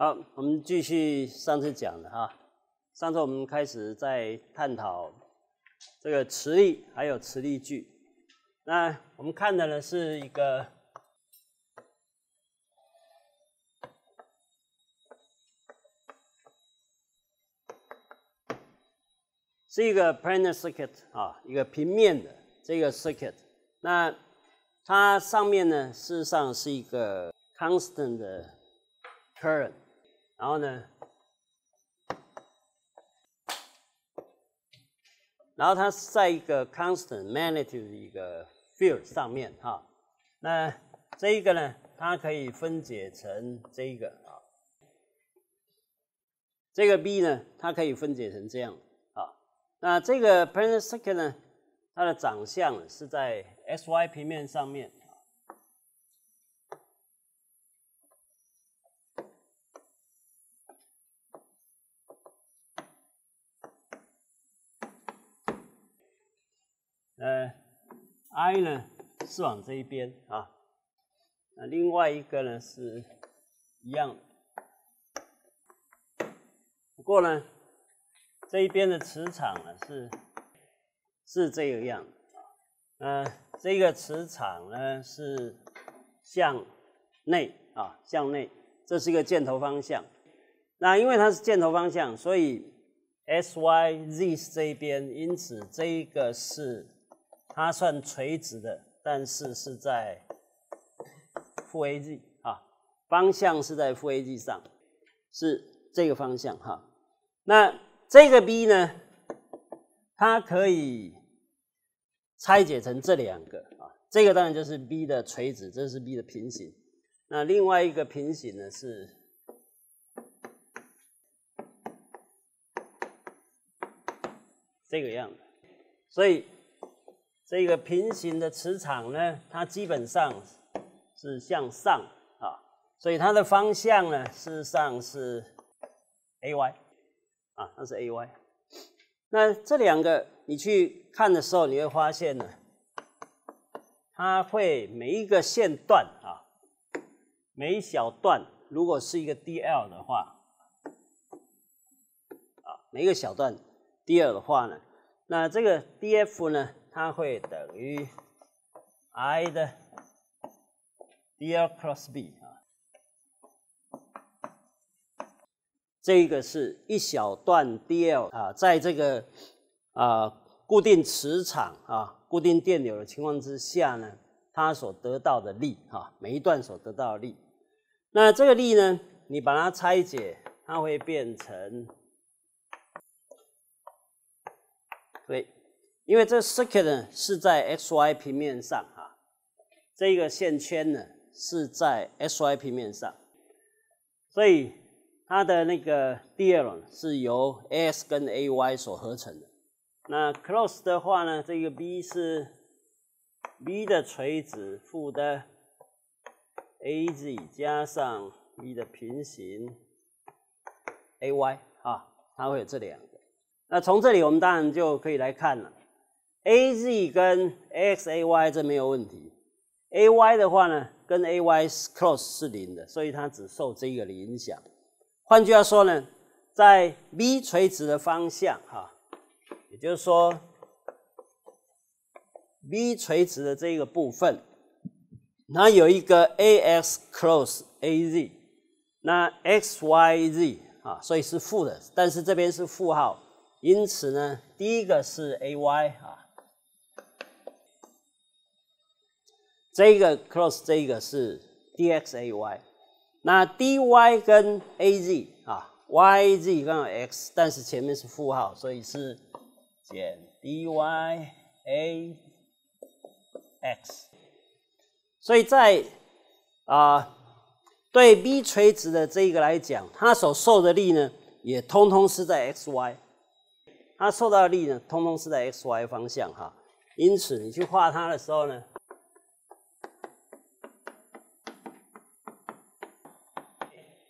好，我们继续上次讲的哈。上次我们开始在探讨这个磁力还有磁力矩。那我们看的呢是一个是一个 planar circuit 啊，一个平面的这个 circuit。那它上面呢事实上是一个 constant 的 current。然后呢，然后它是在一个 constant magnitude 的一个 field 上面哈，那这一个呢，它可以分解成这一个啊，这个 B 呢，它可以分解成这样啊，那这个 planar circuit 呢，它的长相是在 SY 平面上面。呃，I 呢是往这一边啊，那另外一个呢是一样，不过呢这一边的磁场呢是是这个样啊，呃，这个磁场呢是向内啊向内，这是一个箭头方向，那因为它是箭头方向，所以 S Y Z 是这一边，因此这一个是。它算垂直的，但是是在负 a g 啊，方向是在负 a g 上，是这个方向哈。那这个 b 呢，它可以拆解成这两个啊，这个当然就是 b 的垂直，这是 b 的平行。那另外一个平行呢是这个样子，所以。这个平行的磁场呢，它基本上是向上啊，所以它的方向呢，事实上是 A Y 啊，那是 A Y。那这两个你去看的时候，你会发现呢，它会每一个线段啊，每一小段如果是一个 D L 的话啊，每一个小段 D L 的话呢，那这个 D F 呢？它会等于 I 的 dl cross b 啊，这个是一小段 dl 啊，在这个啊固定磁场啊、固定电流的情况之下呢，它所得到的力啊，每一段所得到的力，那这个力呢，你把它拆解，它会变成对。因为这 circuit 呢是在 x y 平面上哈，这个线圈呢是在 x y 平面上，所以它的那个 dl 是由 a s 跟 a y 所合成的。那 close 的话呢，这个 b 是 b 的垂直负的 a z 加上 b 的平行 a y 啊，它会有这两个。那从这里我们当然就可以来看了。A Z 跟 X A Y 这没有问题，A Y 的话呢，跟 A Y close 是零的，所以它只受这个的影响。换句话说呢，在 B 垂直的方向哈，也就是说 B 垂直的这个部分，它有一个 A X close A Z，那 X Y Z 啊，所以是负的，但是这边是负号，因此呢，第一个是 A Y 啊。这个 cross 这一个是 dxay，那 dy 跟 az 啊，yz 刚好 x，但是前面是负号，所以是减 dyax。所以在啊对 B 垂直的这一个来讲，它所受的力呢，也通通是在 xy，它受到的力呢，通通是在 xy 方向哈。因此你去画它的时候呢。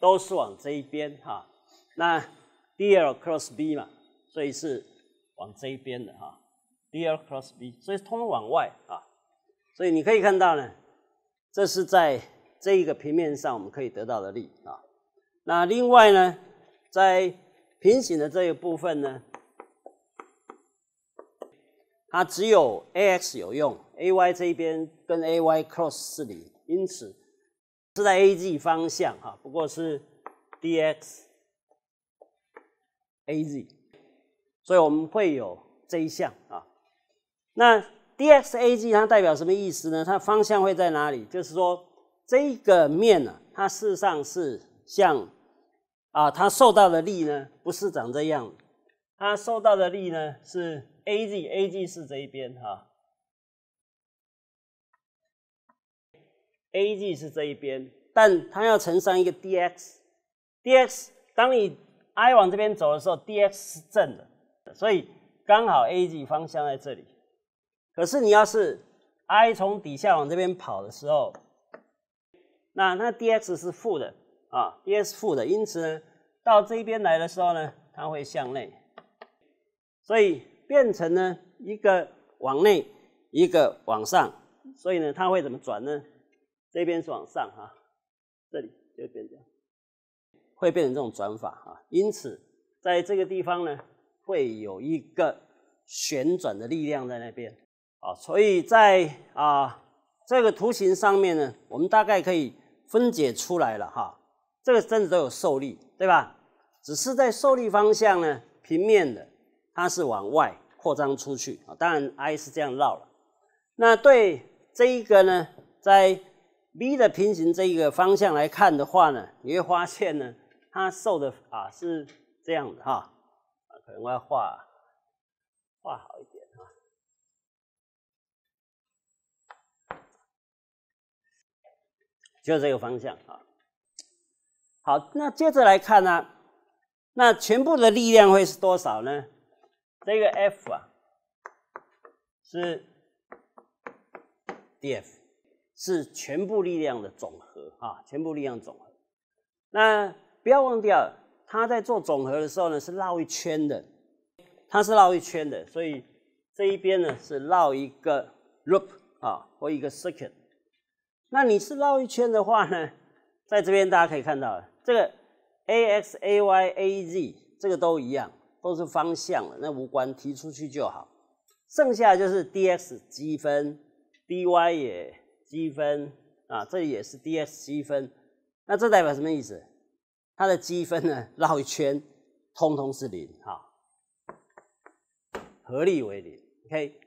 都是往这一边哈，那 dl cross b 嘛，所以是往这一边的哈，dl cross b，所以是通往外啊，所以你可以看到呢，这是在这一个平面上我们可以得到的力啊。那另外呢，在平行的这一部分呢，它只有 ax 有用，ay 这一边跟 ay cross 是零，因此是在 az 方向哈，不过是 dx az，所以我们会有这一项啊。那 dx az 它代表什么意思呢？它方向会在哪里？就是说这个面呢，它事实上是像啊，它受到的力呢，不是长这样，它受到的力呢是。A Z A Z 是这一边哈 A G 是这一边，但它要乘上一个 D X，D X 当你 I 往这边走的时候，D X 是正的，所以刚好 A G 方向在这里。可是你要是 I 从底下往这边跑的时候，那那 D X 是负的啊，D X 负的，因此呢，到这边来的时候呢，它会向内，所以。变成呢一个往内，一个往上，所以呢它会怎么转呢？这边是往上哈，这里就变这样，会变成这种转法哈。因此在这个地方呢，会有一个旋转的力量在那边啊。所以在啊这个图形上面呢，我们大概可以分解出来了哈。这个真的都有受力，对吧？只是在受力方向呢，平面的。它是往外扩张出去啊，当然 I 是这样绕了。那对这一个呢，在 B 的平行这一个方向来看的话呢，你会发现呢，它受的啊是这样的哈，可能我要画画好一点啊，就这个方向啊。好，那接着来看呢，那全部的力量会是多少呢？这个 F 啊，是 dF，是全部力量的总和啊，全部力量总和。那不要忘掉，它在做总和的时候呢，是绕一圈的，它是绕一圈的，所以这一边呢是绕一个 loop 啊，或一个 circuit。那你是绕一圈的话呢，在这边大家可以看到，这个 ax、ay、az 这个都一样。都是方向了，那无关，提出去就好。剩下就是 dx 积分，dy 也积分啊，这里也是 dS 积分。那这代表什么意思？它的积分呢，绕一圈，通通是零，哈，合力为零。OK，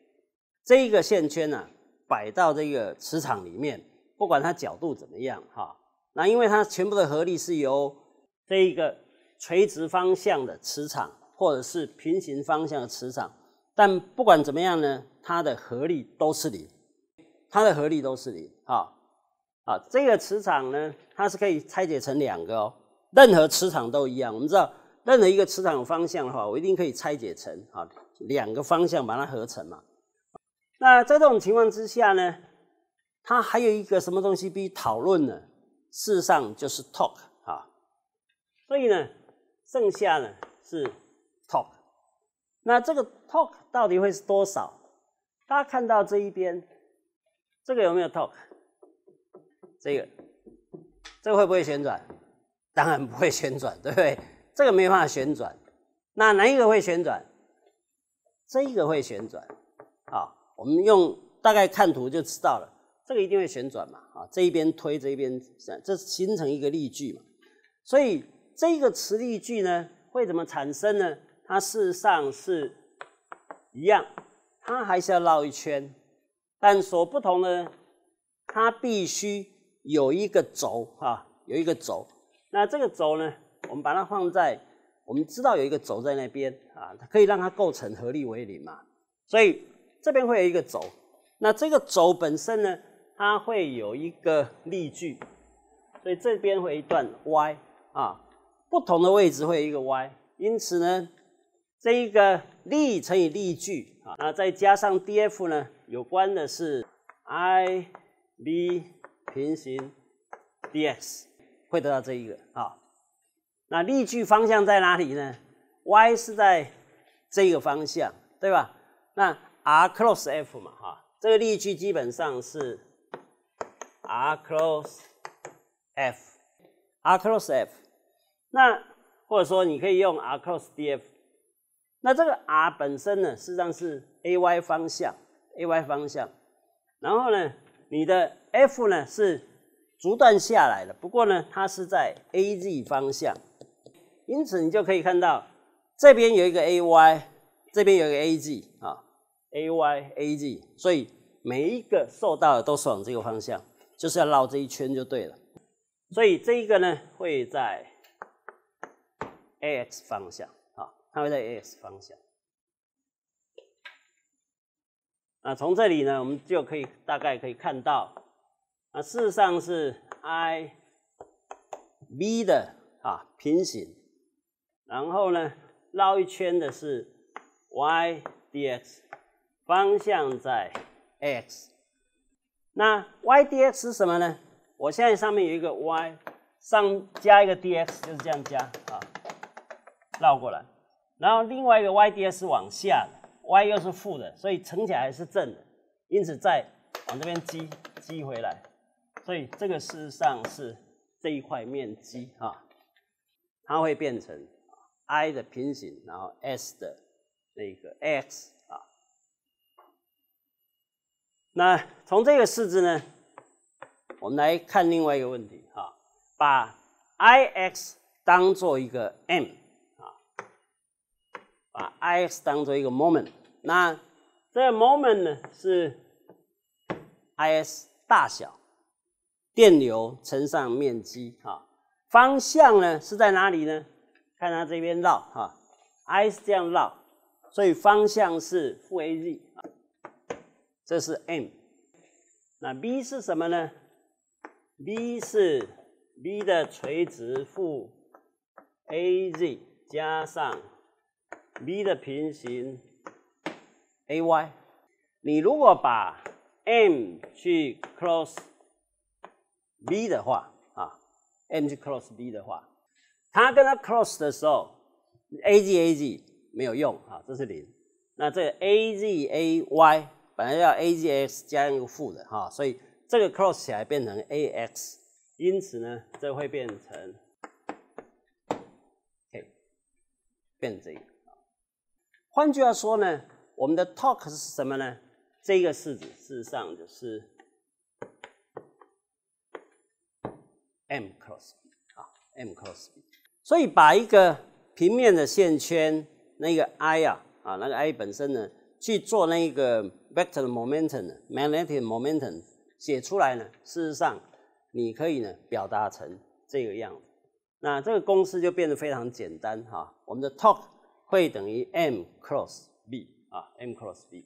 这一个线圈呢，摆到这个磁场里面，不管它角度怎么样，哈，那因为它全部的合力是由这一个垂直方向的磁场。或者是平行方向的磁场，但不管怎么样呢，它的合力都是零，它的合力都是零。好，啊，这个磁场呢，它是可以拆解成两个哦。任何磁场都一样，我们知道，任何一个磁场有方向的话，我一定可以拆解成啊两个方向把它合成嘛。那在这种情况之下呢，它还有一个什么东西必须讨论呢？事实上就是 torque 啊。所以呢，剩下呢是。torque，那这个 torque 到底会是多少？大家看到这一边，这个有没有 torque？这个，这个会不会旋转？当然不会旋转，对不对？这个没办法旋转。那哪一个会旋转？这个会旋转。啊，我们用大概看图就知道了。这个一定会旋转嘛？啊，这一边推，这一边这形成一个力矩嘛。所以这个磁力矩呢，会怎么产生呢？它事实上是一样，它还是要绕一圈，但所不同呢，它必须有一个轴啊，有一个轴。那这个轴呢，我们把它放在，我们知道有一个轴在那边啊，可以让它构成合力为零嘛。所以这边会有一个轴，那这个轴本身呢，它会有一个力矩，所以这边会一段 y 啊，不同的位置会有一个 y，因此呢。这一个力乘以力矩啊，那再加上 dF 呢，有关的是 I B 平行 dx，会得到这一个啊。那力矩方向在哪里呢？y 是在这个方向，对吧？那 R cross F 嘛，哈，这个力矩基本上是 R cross F，R cross F。那或者说你可以用 r cross df。那这个 r 本身呢，实际上是 a y 方向，a y 方向。然后呢，你的 f 呢是逐段下来的，不过呢，它是在 a z 方向。因此你就可以看到，这边有一个 a y，这边有一个 a z 啊，a y a z，所以每一个受到的都是往这个方向，就是要绕这一圈就对了。所以这一个呢会在 a x 方向啊。它会在 ax 方向。那从这里呢，我们就可以大概可以看到，啊，事实上是 i v 的啊平行，然后呢绕一圈的是 y dx，方向在 x。那 y dx 是什么呢？我现在上面有一个 y，上加一个 dx，就是这样加啊，绕过来。然后另外一个 y d s 往下的，y 又是负的，所以乘起来还是正的，因此再往这边积积回来，所以这个事实上是这一块面积啊，它会变成 i 的平行，然后 s 的那个 x 啊。那从这个式子呢，我们来看另外一个问题啊，把 i x 当做一个 m 啊。把 i x 当做一个 moment，那这个 moment 呢是 i s 大小，电流乘上面积啊，方向呢是在哪里呢？看它这边绕哈，i 是这样绕，所以方向是负 a z，这是 m，那 b 是什么呢？b 是 b 的垂直负 a z 加上。b 的平行 a y，你如果把 m 去 cross b 的话啊，m 去 cross b 的话，它跟它 cross 的时候，a z a z 没有用啊，这是零。那这个 a z a y 本来要 a z x 加一个负的哈，所以这个 cross 起来变成 a x，因此呢，这会变成 k 变成这个。换句话说呢，我们的 torque 是什么呢？这个式子事实上就是 m cross b 啊，m cross b。所以把一个平面的线圈那个 i 啊啊那个 i 本身呢去做那个 vector momentum magnetic momentum 写出来呢，事实上你可以呢表达成这个样子。那这个公式就变得非常简单哈，我们的 torque。会等于 m cross b 啊，m cross b。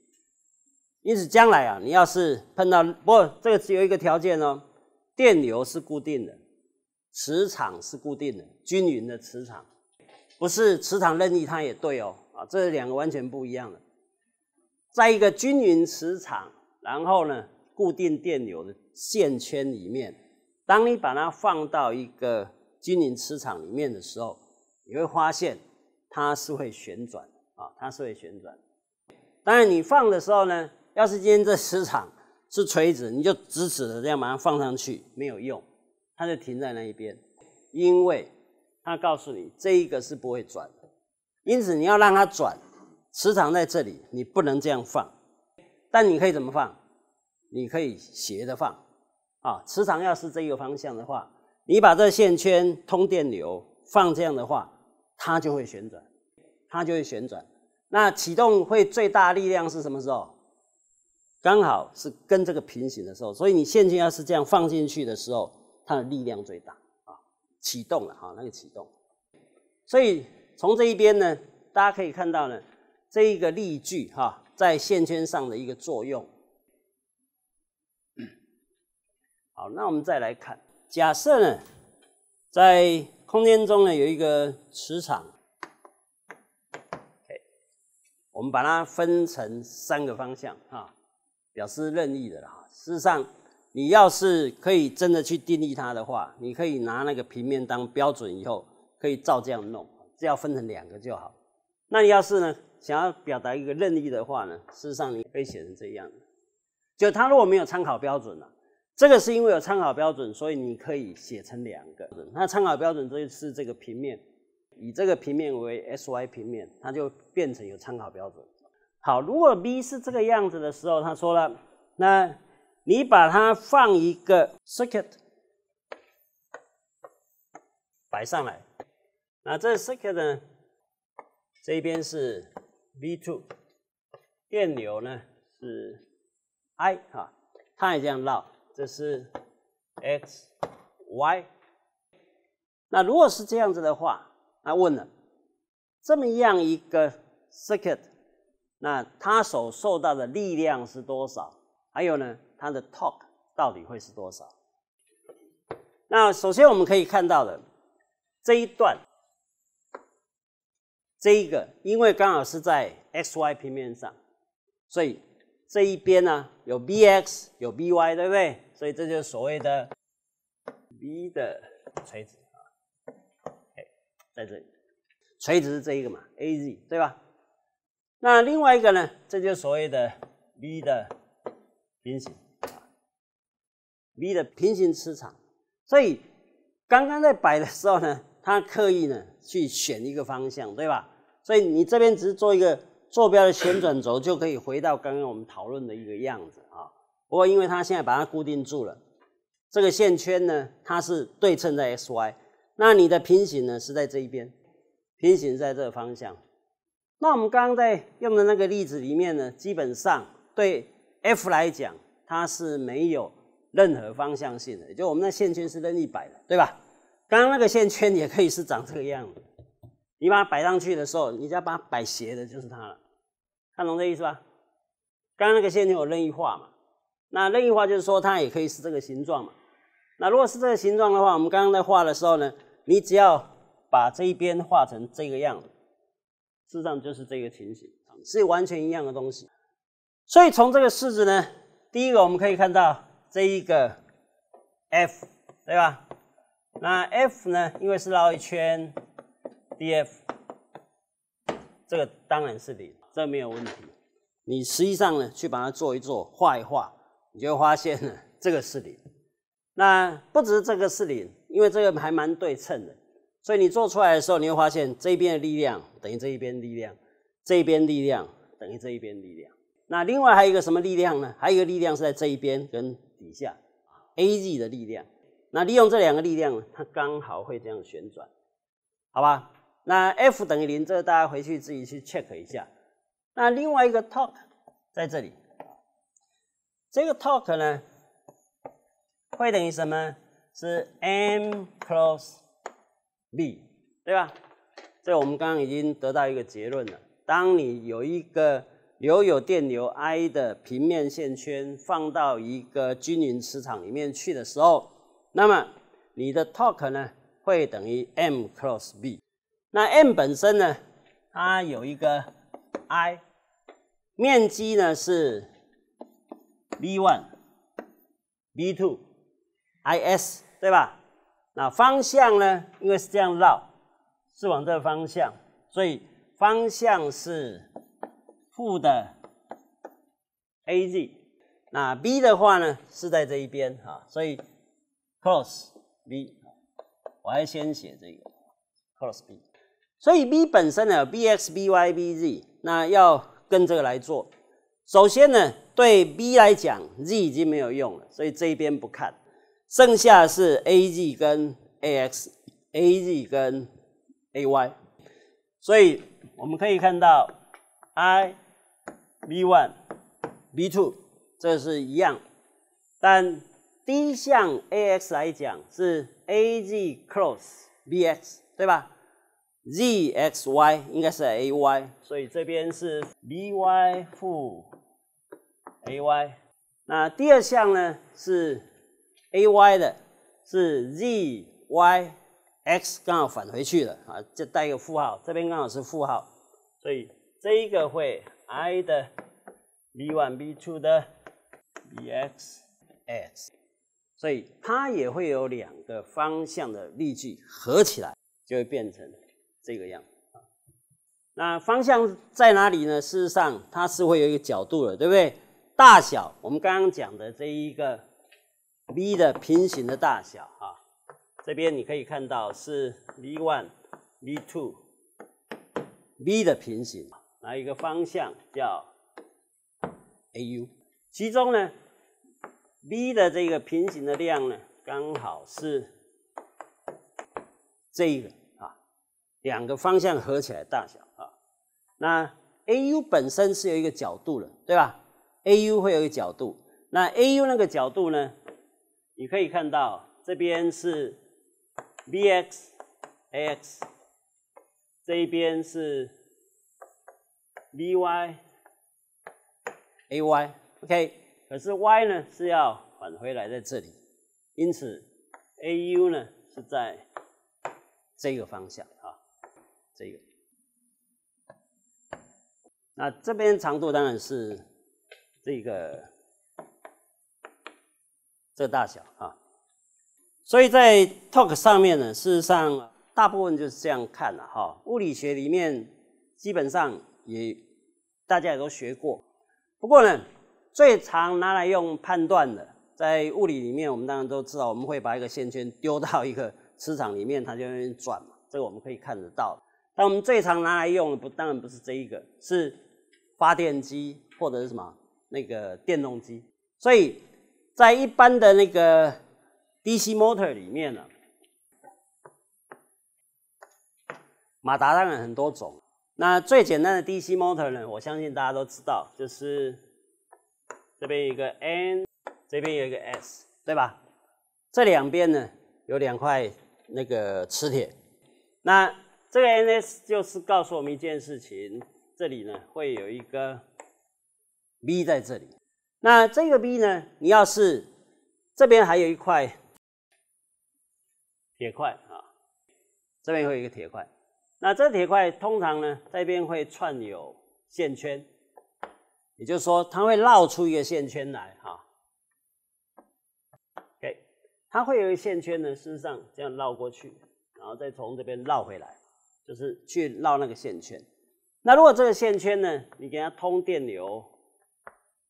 因此将来啊，你要是碰到，不过这个只有一个条件哦，电流是固定的，磁场是固定的，均匀的磁场，不是磁场任意它也对哦，啊，这两个完全不一样的。在一个均匀磁场，然后呢，固定电流的线圈里面，当你把它放到一个均匀磁场里面的时候，你会发现。它是会旋转啊，它是会旋转。当然，你放的时候呢，要是今天这磁场是垂直，你就直直的这样把它放上去，没有用，它就停在那一边，因为它告诉你这一个是不会转的。因此，你要让它转，磁场在这里，你不能这样放。但你可以怎么放？你可以斜着放啊。磁场要是这个方向的话，你把这线圈通电流放这样的话。它就会旋转，它就会旋转。那启动会最大力量是什么时候？刚好是跟这个平行的时候。所以你线圈要是这样放进去的时候，它的力量最大啊，启动了哈，那个启动。所以从这一边呢，大家可以看到呢，这一个力矩哈，在线圈上的一个作用。好，那我们再来看，假设呢，在空间中呢有一个磁场，OK，我们把它分成三个方向啊，表示任意的啦。事实上，你要是可以真的去定义它的话，你可以拿那个平面当标准，以后可以照这样弄，只要分成两个就好。那你要是呢想要表达一个任意的话呢，事实上你可以写成这样，就它如果没有参考标准了，这个是因为有参考标准，所以你可以写成两个。那参考标准就是这个平面，以这个平面为 SY 平面，它就变成有参考标准。好，如果 B 是这个样子的时候，他说了，那你把它放一个 circuit 摆上来，那这 circuit 呢，这边是 V two，电流呢是 I 哈，它也这样绕。这是 x y，那如果是这样子的话，他问了，这么样一个 circuit，那它所受到的力量是多少？还有呢，它的 torque 到底会是多少？那首先我们可以看到的这一段，这一个因为刚好是在 x y 平面上，所以这一边呢有 b x 有 b y，对不对？所以这就是所谓的 B 的垂直，在这里，垂直是这一个嘛，AZ 对吧？那另外一个呢，这就是所谓的 V 的平行，V 的平行磁场。所以刚刚在摆的时候呢，他刻意呢去选一个方向，对吧？所以你这边只是做一个坐标的旋转轴，就可以回到刚刚我们讨论的一个样子啊。不过，因为它现在把它固定住了，这个线圈呢，它是对称在 x y，那你的平行呢是在这一边，平行在这个方向。那我们刚刚在用的那个例子里面呢，基本上对 f 来讲，它是没有任何方向性的，就我们的线圈是任意摆的，对吧？刚刚那个线圈也可以是长这个样子，你把它摆上去的时候，你只要把它摆斜的，就是它了。看懂这意思吧？刚刚那个线圈有任意画嘛？那任意画就是说，它也可以是这个形状嘛。那如果是这个形状的话，我们刚刚在画的时候呢，你只要把这一边画成这个样子，事实上就是这个情形，是完全一样的东西。所以从这个式子呢，第一个我们可以看到这一个 F，对吧？那 F 呢，因为是绕一圈，dF，这个当然是零，这没有问题。你实际上呢，去把它做一做，画一画。你就会发现呢，这个是零。那不只是这个是零，因为这个还蛮对称的，所以你做出来的时候，你会发现这边的力量等于这一边力量，这一边力量等于这一边力量。那另外还有一个什么力量呢？还有一个力量是在这一边跟底下，AZ 的力量。那利用这两个力量，它刚好会这样旋转，好吧？那 F 等于零，这个大家回去自己去 check 一下。那另外一个 torque 在这里。这个 torque 呢，会等于什么？是 m cross b，对吧？这我们刚刚已经得到一个结论了。当你有一个留有电流 I 的平面线圈放到一个均匀磁场里面去的时候，那么你的 torque 呢，会等于 m cross b。那 m 本身呢，它有一个 I，面积呢是。v one, v two, is 对吧？那方向呢？因为是这样绕，是往这个方向，所以方向是负的 az。那 b 的话呢，是在这一边哈，所以 cross b，我还先写这个 cross b。所以 b 本身呢有，bx、by、bz，那要跟这个来做。首先呢。对 B 来讲，Z 已经没有用了，所以这一边不看，剩下是 AZ 跟 AX，AZ 跟 AY，所以我们可以看到 I B one B two 这是一样，但第一项 AX 来讲是 AZ cross BX 对吧？ZXY 应该是 AY，所以这边是 B Y 负。a y，那第二项呢是 a y 的，是 z y x 刚好返回去了啊，就带一个负号，这边刚好是负号，所以这一个会 i 的 b one b two 的 e x x，所以它也会有两个方向的力矩合起来，就会变成这个样。那方向在哪里呢？事实上它是会有一个角度的，对不对？大小，我们刚刚讲的这一个 V 的平行的大小啊，这边你可以看到是 V one、V two、V 的平行，哪一个方向叫 AU？其中呢，V 的这个平行的量呢，刚好是这一个啊，两个方向合起来大小啊。那 AU 本身是有一个角度的，对吧？AU 会有一个角度，那 AU 那个角度呢，你可以看到这边是 Vx Ax，这一边是 Vy Ay。OK，可是 y 呢是要返回来在这里，因此 AU 呢是在这个方向啊，这个。那这边长度当然是这个这个大小啊，所以在 Talk 上面呢，事实上大部分就是这样看了哈。物理学里面基本上也大家也都学过，不过呢。最常拿来用判断的，在物理里面，我们当然都知道，我们会把一个线圈丢到一个磁场里面，它就会转嘛，这个我们可以看得到。但我们最常拿来用的不，当然不是这一个，是发电机或者是什么那个电动机。所以在一般的那个 DC motor 里面呢，马达当然很多种。那最简单的 DC motor 呢，我相信大家都知道，就是。这边一个 N，这边有一个 S，对吧？这两边呢有两块那个磁铁，那这个 NS 就是告诉我们一件事情，这里呢会有一个 V 在这里。那这个 B 呢，你要是这边还有一块铁块啊，这边会有一个铁块，那这铁块通常呢这边会串有线圈。也就是说，它会绕出一个线圈来，哈。OK，它会有一个线圈呢，身上这样绕过去，然后再从这边绕回来，就是去绕那个线圈。那如果这个线圈呢，你给它通电流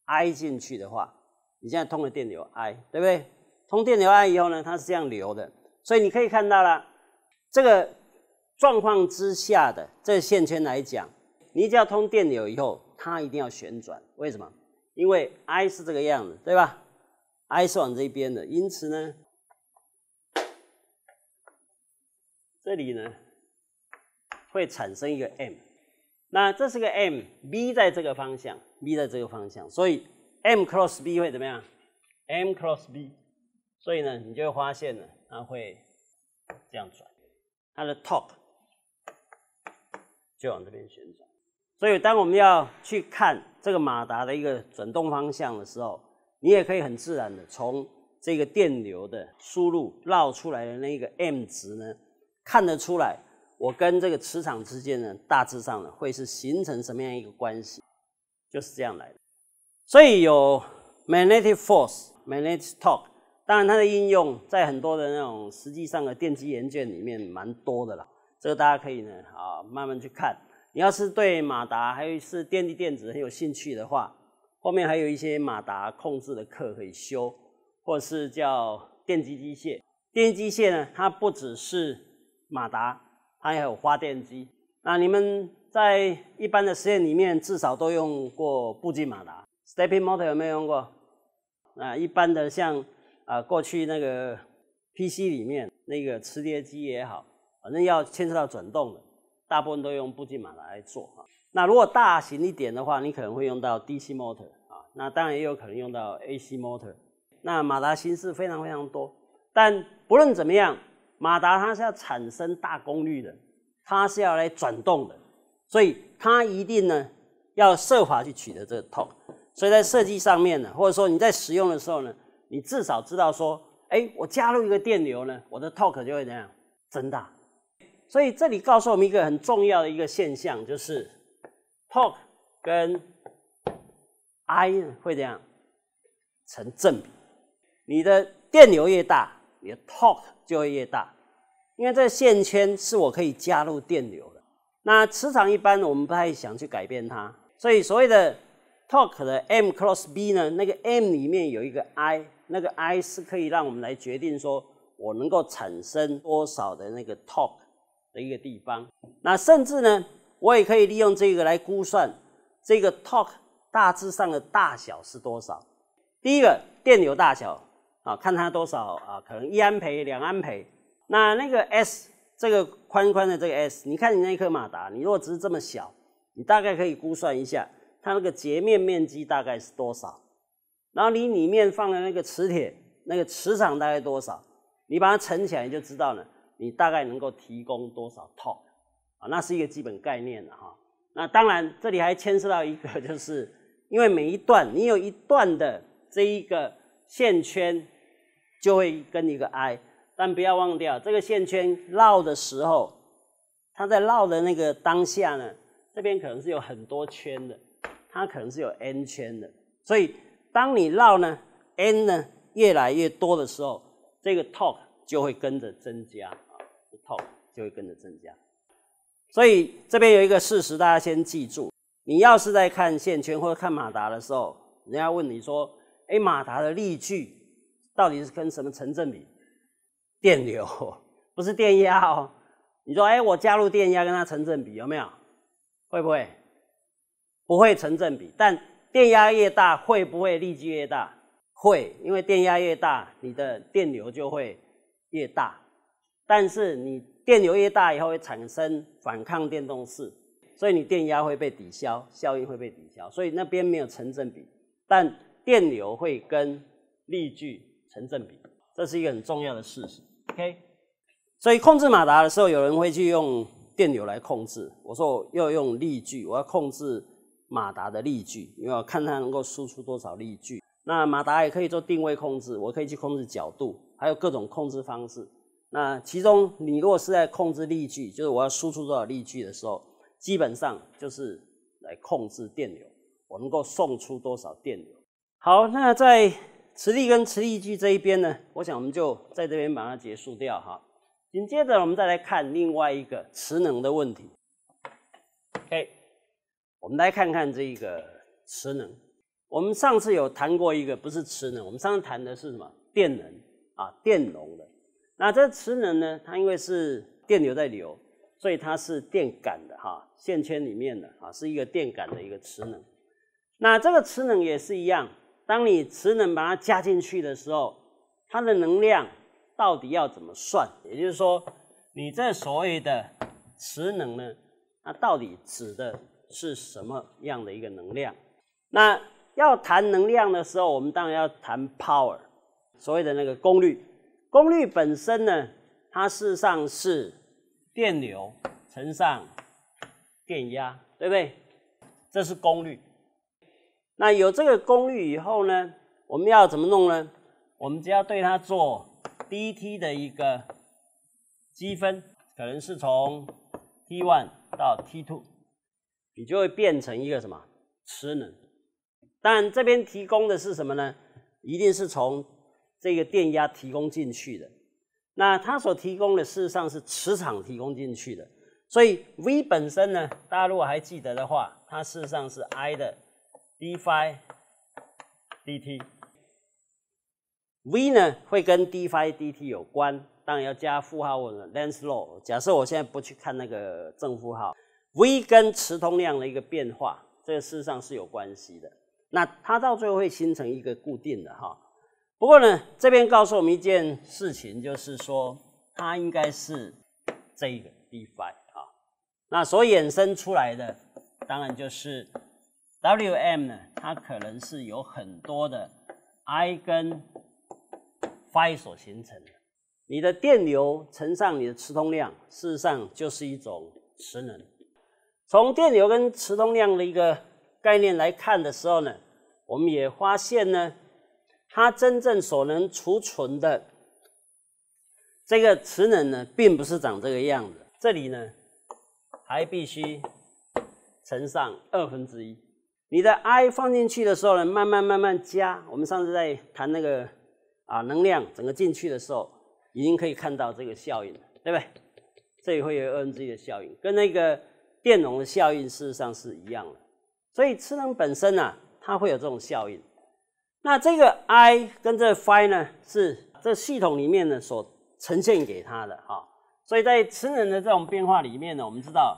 I 进去的话，你现在通了电流 I，对不对？通电流 I 以后呢，它是这样流的，所以你可以看到了，这个状况之下的这个线圈来讲，你只要通电流以后。它一定要旋转，为什么？因为 I 是这个样子，对吧？I 是往这边的，因此呢，这里呢会产生一个 M，那这是个 M，B 在这个方向，B 在这个方向，所以 M cross B 会怎么样？M cross B，所以呢，你就会发现呢，它会这样转，它的 top 就往这边旋转。所以，当我们要去看这个马达的一个转动方向的时候，你也可以很自然的从这个电流的输入绕出来的那个 M 值呢，看得出来，我跟这个磁场之间呢，大致上呢会是形成什么样一个关系，就是这样来的。所以有 magnetic force、magnetic torque，当然它的应用在很多的那种实际上的电机研究里面蛮多的啦，这个大家可以呢啊慢慢去看。你要是对马达还有是电力电子很有兴趣的话，后面还有一些马达控制的课可以修，或者是叫电机机械。电机机械呢，它不只是马达，它还有发电机。那你们在一般的实验里面，至少都用过步进马达 （stepping motor） 有没有用过？啊，一般的像啊过去那个 PC 里面那个磁碟机也好，反正要牵涉到转动的。大部分都用步进马达来做哈。那如果大型一点的话，你可能会用到 DC motor 啊。那当然也有可能用到 AC motor。那马达形式非常非常多。但不论怎么样，马达它是要产生大功率的，它是要来转动的，所以它一定呢要设法去取得这个 torque。所以在设计上面呢，或者说你在使用的时候呢，你至少知道说，哎，我加入一个电流呢，我的 torque 就会怎样增大。所以这里告诉我们一个很重要的一个现象，就是 torque 跟 I 会怎样成正比？你的电流越大，你的 torque 就会越大，因为这线圈是我可以加入电流。那磁场一般我们不太想去改变它，所以所谓的 talk 的 M cross B 呢，那个 M 里面有一个 I，那个 I 是可以让我们来决定说我能够产生多少的那个 talk 的一个地方。那甚至呢，我也可以利用这个来估算这个 talk 大致上的大小是多少。第一个电流大小啊，看它多少啊，可能一安培、两安培。那那个 S 这个宽宽的这个 S，你看你那颗马达，你如果只是这么小，你大概可以估算一下它那个截面面积大概是多少。然后你里面放的那个磁铁，那个磁场大概多少？你把它乘起来就知道了，你大概能够提供多少 top 啊？那是一个基本概念了哈。那当然这里还牵涉到一个，就是因为每一段你有一段的。这一个线圈就会跟一个 I，但不要忘掉，这个线圈绕的时候，它在绕的那个当下呢，这边可能是有很多圈的，它可能是有 N 圈的，所以当你绕呢 N 呢越来越多的时候，这个 torque 就会跟着增加啊，torque 就会跟着增加。所以这边有一个事实，大家先记住：你要是在看线圈或者看马达的时候，人家问你说。哎，马达的力矩到底是跟什么成正比？电流不是电压哦。你说，哎，我加入电压跟它成正比，有没有？会不会？不会成正比。但电压越大，会不会力矩越大？会，因为电压越大，你的电流就会越大。但是你电流越大以后，会产生反抗电动势，所以你电压会被抵消，效应会被抵消，所以那边没有成正比。但电流会跟力矩成正比，这是一个很重要的事实。OK，所以控制马达的时候，有人会去用电流来控制。我说我要用力矩，我要控制马达的力矩，因为我看它能够输出多少力矩。那马达也可以做定位控制，我可以去控制角度，还有各种控制方式。那其中你如果是在控制力矩，就是我要输出多少力矩的时候，基本上就是来控制电流，我能够送出多少电流。好，那在磁力跟磁力矩这一边呢，我想我们就在这边把它结束掉哈。紧接着我们再来看另外一个磁能的问题。OK，我们来看看这个磁能。我们上次有谈过一个，不是磁能，我们上次谈的是什么？电能啊，电容的。那这磁能呢，它因为是电流在流，所以它是电感的哈，线圈里面的啊，是一个电感的一个磁能。那这个磁能也是一样。当你磁能把它加进去的时候，它的能量到底要怎么算？也就是说，你这所谓的磁能呢，它到底指的是什么样的一个能量？那要谈能量的时候，我们当然要谈 power，所谓的那个功率。功率本身呢，它事实上是电流乘上电压，对不对？这是功率。那有这个功率以后呢，我们要怎么弄呢？我们只要对它做 dT 的一个积分，可能是从 T1 到 T2，你就会变成一个什么磁能？但这边提供的是什么呢？一定是从这个电压提供进去的。那它所提供的事实上是磁场提供进去的，所以 V 本身呢，大家如果还记得的话，它事实上是 I 的。D phi dt，v 呢会跟 d phi dt 有关，当然要加负号或者。Lenz law，假设我现在不去看那个正负号，v 跟磁通量的一个变化，这个事实上是有关系的。那它到最后会形成一个固定的哈。不过呢，这边告诉我们一件事情，就是说它应该是这个 d phi 啊。那所衍生出来的，当然就是。Wm 呢，它可能是有很多的 I 跟 phi 所形成的。你的电流乘上你的磁通量，事实上就是一种磁能。从电流跟磁通量的一个概念来看的时候呢，我们也发现呢，它真正所能储存的这个磁能呢，并不是长这个样子。这里呢，还必须乘上二分之一。你的 I 放进去的时候呢，慢慢慢慢加。我们上次在谈那个啊能量整个进去的时候，已经可以看到这个效应了，对不对？这里会有二分之一的效应，跟那个电容的效应事实上是一样的。所以磁能本身呢，它会有这种效应。那这个 I 跟这个 phi 呢，是这系统里面呢所呈现给它的哈。所以在磁能的这种变化里面呢，我们知道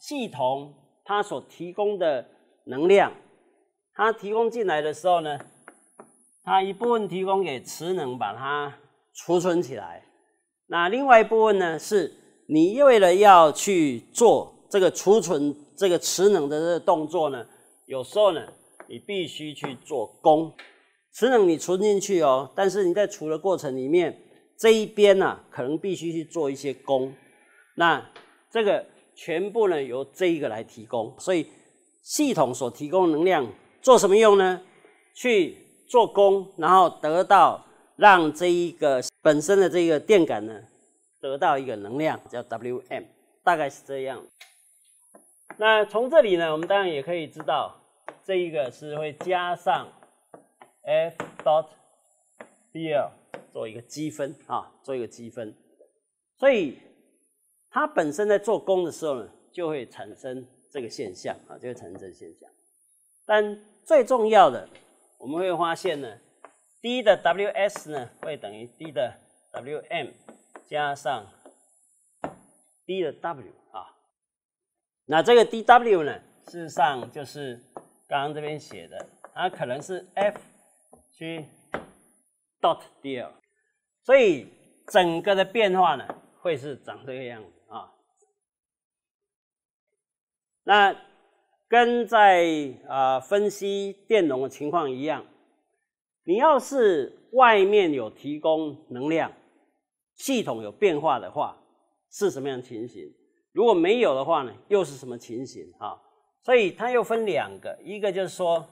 系统它所提供的能量，它提供进来的时候呢，它一部分提供给磁能把它储存起来，那另外一部分呢，是你为了要去做这个储存这个磁能的这个动作呢，有时候呢，你必须去做功。磁能你存进去哦，但是你在储的过程里面，这一边呢可能必须去做一些功，那这个全部呢由这一个来提供，所以系统所提供能量做什么用呢？去做功，然后得到让这一个本身的这个电感呢得到一个能量叫 Wm，大概是这样。那从这里呢，我们当然也可以知道，这一个是会加上。F dot BL 做一个积分啊，做一个积分，所以它本身在做功的时候呢，就会产生这个现象啊，就会产生这个现象。但最重要的，我们会发现呢，d 的 Ws 呢会等于 d 的 Wm 加上 d 的 W 啊。那这个 dW 呢，事实上就是刚刚这边写的，它可能是 F。去 dot dl，所以整个的变化呢，会是长这个样子啊。那跟在啊分析电容的情况一样，你要是外面有提供能量，系统有变化的话，是什么样情形？如果没有的话呢，又是什么情形啊？所以它又分两个，一个就是说。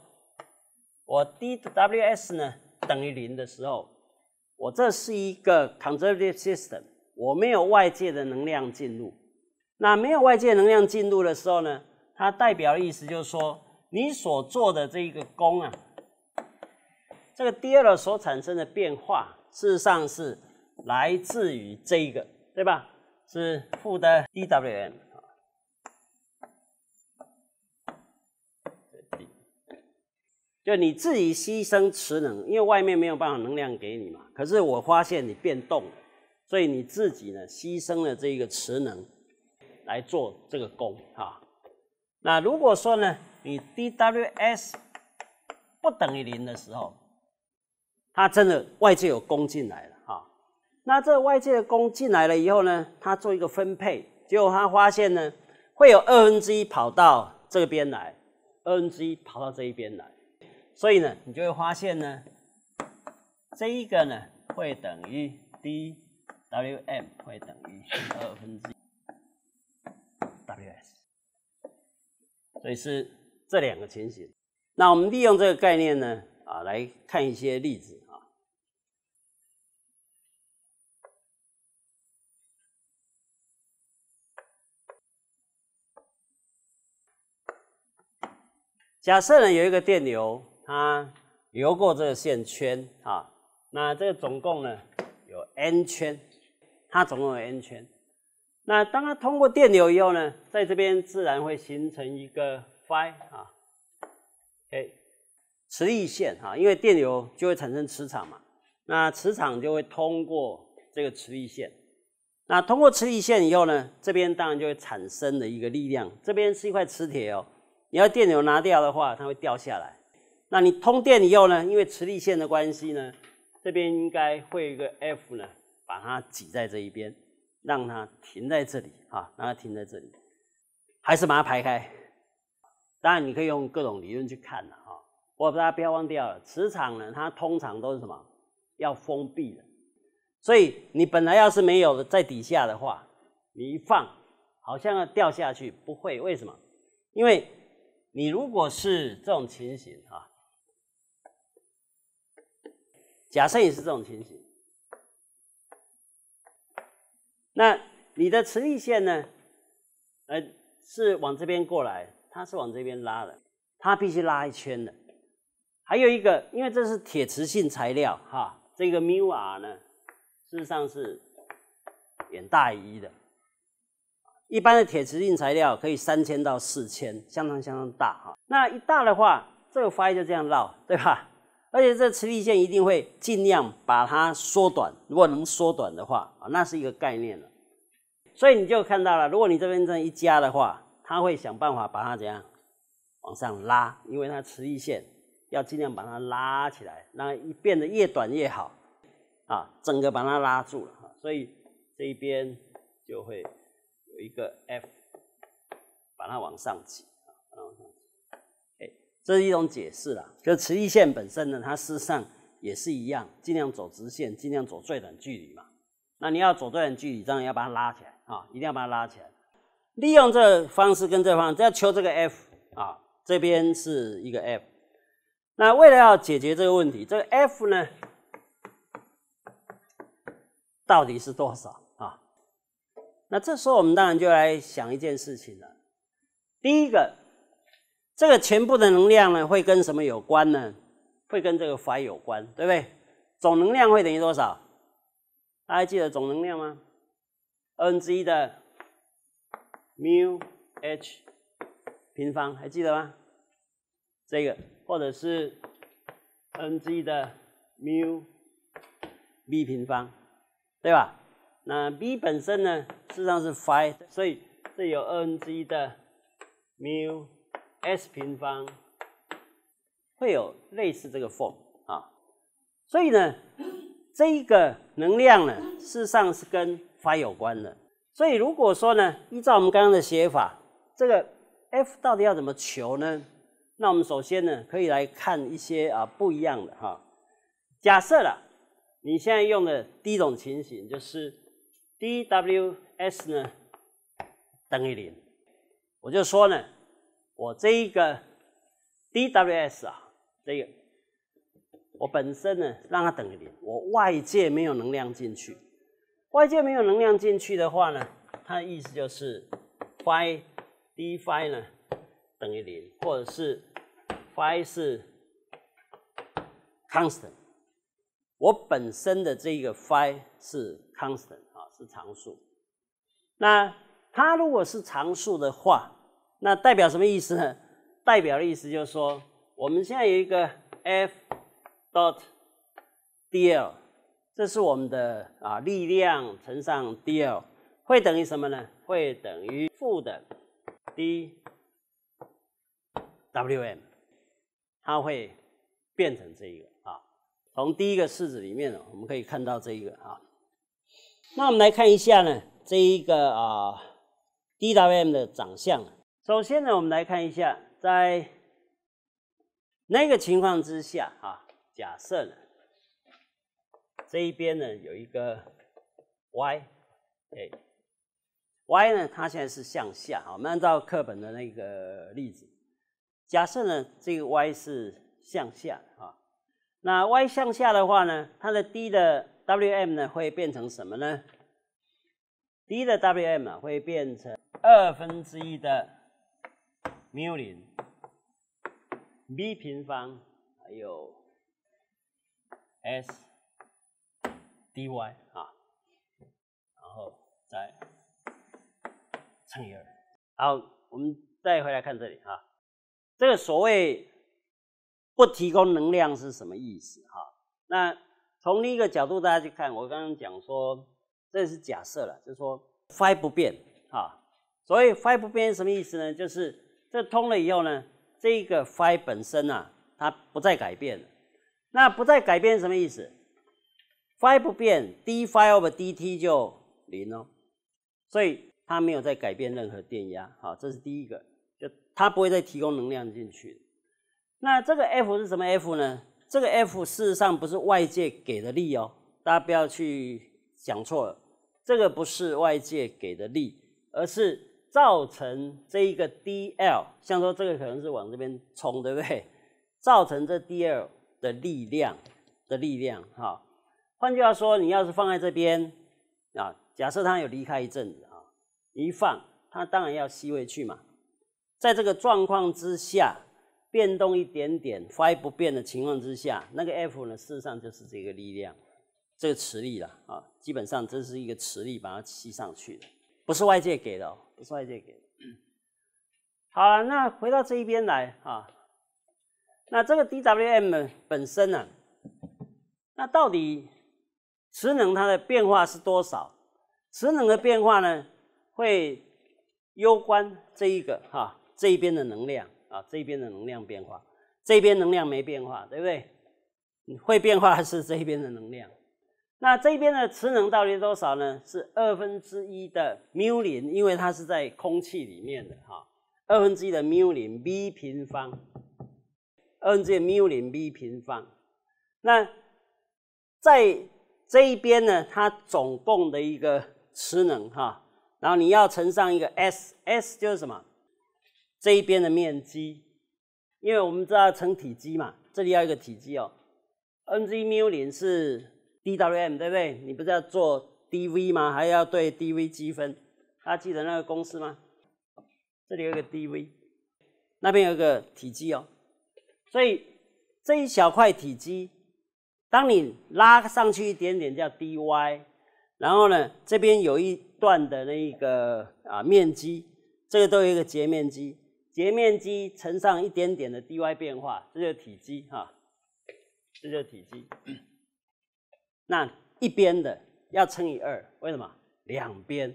我 dWs 呢等于零的时候，我这是一个 conservative system，我没有外界的能量进入。那没有外界能量进入的时候呢，它代表的意思就是说，你所做的这一个功啊，这个 dl 所产生的变化，事实上是来自于这一个，对吧？是负的 dWm。就你自己牺牲磁能，因为外面没有办法能量给你嘛。可是我发现你变动了，所以你自己呢牺牲了这一个磁能来做这个功啊。那如果说呢，你 dWs 不等于零的时候，它真的外界有功进来了哈。那这外界的功进来了以后呢，它做一个分配，结果它发现呢，会有二分之一跑到这边来，二分之一跑到这一边来。所以呢，你就会发现呢，这一个呢会等于 dWm 会等于二分之一 Ws，所以是这两个情形。那我们利用这个概念呢，啊，来看一些例子啊。假设呢有一个电流。它流过这个线圈啊，那这个总共呢有 n 圈，它总共有 n 圈。那当它通过电流以后呢，在这边自然会形成一个 phi 啊，OK，磁力线啊，因为电流就会产生磁场嘛，那磁场就会通过这个磁力线。那通过磁力线以后呢，这边当然就会产生了一个力量。这边是一块磁铁哦，你要电流拿掉的话，它会掉下来。那你通电以后呢？因为磁力线的关系呢，这边应该会有一个 F 呢，把它挤在这一边，让它停在这里啊，让它停在这里，还是把它排开？当然你可以用各种理论去看的哈。我大家不要忘掉了，磁场呢，它通常都是什么？要封闭的。所以你本来要是没有的在底下的话，你一放，好像要掉下去，不会？为什么？因为你如果是这种情形啊。假设也是这种情形，那你的磁力线呢？呃，是往这边过来，它是往这边拉的，它必须拉一圈的。还有一个，因为这是铁磁性材料哈，这个 μr 呢，事实上是远大于一的。一般的铁磁性材料可以三千到四千，相当相当大哈。那一大的话，这个 phi 就这样绕，对吧？而且这磁力线一定会尽量把它缩短，如果能缩短的话啊，那是一个概念了。所以你就看到了，如果你这边这样一加的话，它会想办法把它怎样往上拉，因为它磁力线要尽量把它拉起来，那变得越短越好啊，整个把它拉住了。所以这一边就会有一个 F，把它往上挤啊，这是一种解释啦。就磁力线本身呢，它事实上也是一样，尽量走直线，尽量走最短距离嘛。那你要走最短距离，当然要把它拉起来。啊，一定要把它拉起来。利用这方式跟这方式，要求这个 F 啊，这边是一个 F。那为了要解决这个问题，这个 F 呢，到底是多少啊？那这时候我们当然就来想一件事情了。第一个，这个全部的能量呢，会跟什么有关呢？会跟这个 phi 有关，对不对？总能量会等于多少？大家记得总能量吗？n 之一的 mu h 平方还记得吗？这个或者是 n 之一的 mu b 平方，对吧？那 b 本身呢，事实上是 phi，所以这有 n 之一的 mu s 平方，会有类似这个 form 啊。所以呢，这一个能量呢，事实上是跟法有关的，所以如果说呢，依照我们刚刚的写法，这个 F 到底要怎么求呢？那我们首先呢，可以来看一些啊不一样的哈。假设了你现在用的第一种情形就是 dWs 呢等于零，我就说呢，我这一个 dWs 啊，这个我本身呢让它等于零，我外界没有能量进去。外界没有能量进去的话呢，它的意思就是 phi d phi 呢等于零，或者是 phi 是 constant。我本身的这个 phi 是 constant 啊，是常数。那它如果是常数的话，那代表什么意思呢？代表的意思就是说，我们现在有一个 f dot dl。这是我们的啊力量乘上 dl 会等于什么呢？会等于负的 d wm，它会变成这一个啊。从第一个式子里面呢，我们可以看到这一个啊。那我们来看一下呢，这一个啊 d wm 的长相。首先呢，我们来看一下，在那个情况之下啊，假设呢。这一边呢有一个 y，哎，y 呢它现在是向下，啊，我们按照课本的那个例子，假设呢这个 y 是向下啊，那 y 向下的话呢，它的 d 的 Wm 呢会变成什么呢？d 的 Wm 啊会变成二分之一的 mu 零 b 平方还有 s。dy 啊，然后再乘以二。好，我们再回来看这里啊，这个所谓不提供能量是什么意思哈？那从另一个角度大家去看，我刚刚讲说这是假设了，就是说 phi 不变啊。所谓 phi 不变什么意思呢？就是这通了以后呢，这个 phi 本身啊，它不再改变。那不再改变什么意思？phi 不变，d phi over dt 就零哦，所以它没有再改变任何电压，好，这是第一个，就它不会再提供能量进去。那这个 F 是什么 F 呢？这个 F 事实上不是外界给的力哦，大家不要去想错了，这个不是外界给的力，而是造成这一个 dl，像说这个可能是往这边冲，对不对？造成这 dl 的力量的力量，哈。换句话说，你要是放在这边啊，假设它有离开一阵子啊，一放它当然要吸回去嘛。在这个状况之下，变动一点点，phi 不变的情况之下，那个 F 呢，事实上就是这个力量，这个磁力了啊。基本上这是一个磁力把它吸上去的，不是外界给的，不是外界给的。好了，那回到这一边来啊，那这个 dWm 本身呢，那到底磁能它的变化是多少？磁能的变化呢，会攸关这一个哈这一边的能量啊，这一边的能量变化，这边能量没变化，对不对？会变化的是这一边的能量。那这边的磁能到底多少呢？是二分之一的缪零，因为它是在空气里面的哈，二分之一的缪零 v 平方，二分之一缪零 v 平方。那在这一边呢，它总共的一个磁能哈，然后你要乘上一个 S，S 就是什么？这一边的面积，因为我们知道乘体积嘛，这里要一个体积哦，n 之一缪零是。dWm 对不对？你不是要做 dV 吗？还要对 dV 积分？大家记得那个公式吗？这里有个 dV，那边有个体积哦。所以这一小块体积，当你拉上去一点点叫 dy，然后呢，这边有一段的那个啊面积，这个都有一个截面积，截面积乘上一点点的 dy 变化，这就是体积哈，这就是体积。那一边的要乘以二，为什么？两边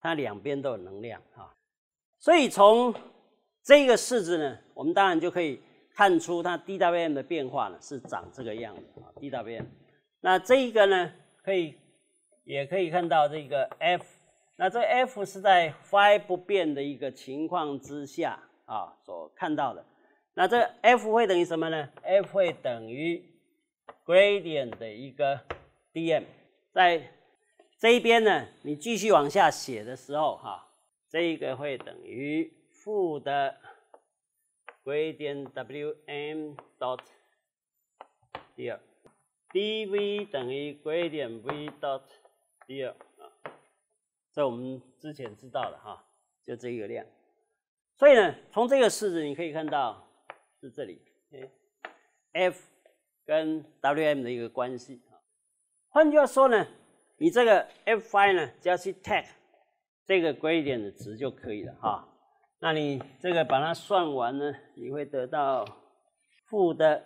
它两边都有能量哈，所以从这个式子呢，我们当然就可以看出它 dWm 的变化呢是长这个样子啊，dWm。那这一个呢，可以也可以看到这个 F，那这 F 是在 phi 不变的一个情况之下啊所看到的。那这 F 会等于什么呢？F 会等于 gradient 的一个。Dm 在这一边呢，你继续往下写的时候，哈，这一个会等于负的 gradient Wm dot dr，dv 等于 gradient V dot dr 啊，这我们之前知道的哈，就这个量。所以呢，从这个式子你可以看到是这里，F 跟 Wm 的一个关系。换句话说呢，你这个 f_i 呢，只要去 take 这个拐点的值就可以了哈。那你这个把它算完呢，你会得到负的，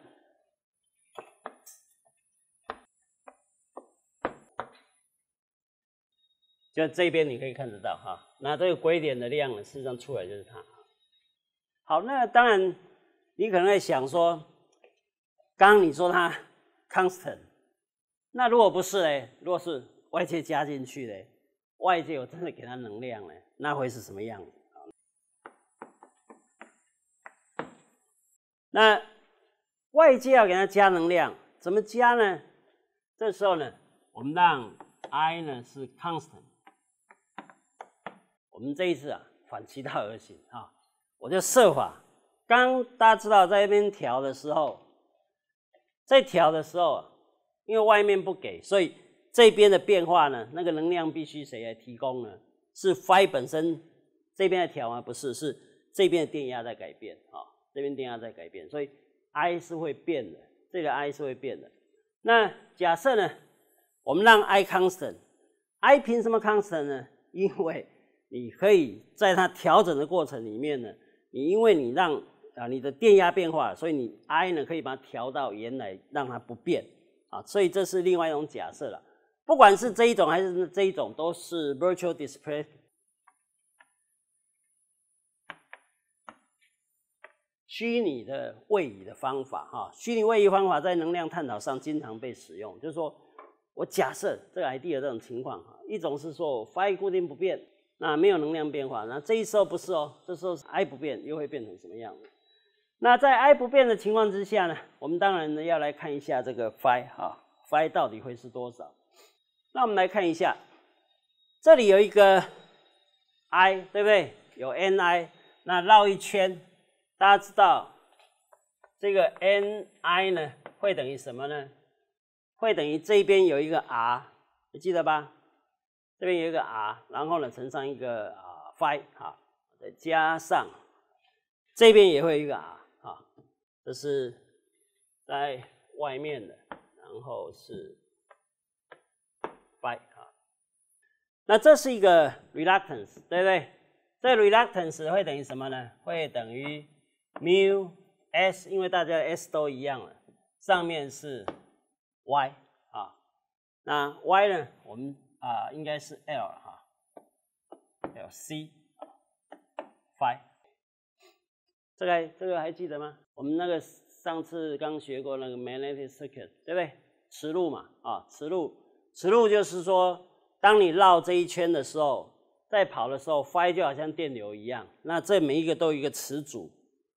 就这边你可以看得到哈。那这个 gradient 的量呢，事实上出来就是它。好，那当然你可能会想说，刚刚你说它 constant。那如果不是嘞，如果是外界加进去的，外界有真的给它能量嘞，那会是什么样子？那外界要给它加能量，怎么加呢？这时候呢，我们让 I 呢是 constant。我们这一次啊，反其道而行啊，我就设法，刚大家知道在那边调的时候，在调的时候。因为外面不给，所以这边的变化呢，那个能量必须谁来提供呢？是 phi 本身这边的调啊，不是，是这边的电压在改变啊，这边电压在改变，所以 I 是会变的，这个 I 是会变的。那假设呢，我们让 I constant，I 凭什么 constant 呢？因为你可以在它调整的过程里面呢，你因为你让啊你的电压变化，所以你 I 呢可以把它调到原来让它不变。啊，所以这是另外一种假设了。不管是这一种还是这一种，都是 virtual display 虚拟的位移的方法。哈，虚拟位移方法在能量探讨上经常被使用。就是说我假设这个 ID 的这种情况，哈，一种是说 phi 固定不变，那没有能量变化。那这一时候不是哦，这时候 I 不变，又会变成什么样子？那在 I 不变的情况之下呢，我们当然呢要来看一下这个 phi 哈，phi 到底会是多少？那我们来看一下，这里有一个 I 对不对？有 Ni，那绕一圈，大家知道这个 Ni 呢会等于什么呢？会等于这边有一个 R，你记得吧？这边有一个 R，然后呢乘上一个啊 phi 好，再加上这边也会有一个 R。这是在外面的，然后是 phi 啊，那这是一个 reluctance，对不对？这 reluctance 会等于什么呢？会等于 mu s，因为大家 s 都一样了，上面是 y 啊，那 y 呢，我们啊应该是 l 哈，l c phi，这个这个还记得吗？我们那个上次刚学过那个 magnetic circuit，对不对？磁路嘛，啊，磁路，磁路就是说，当你绕这一圈的时候，在跑的时候，phi 就好像电流一样，那这每一个都有一个磁阻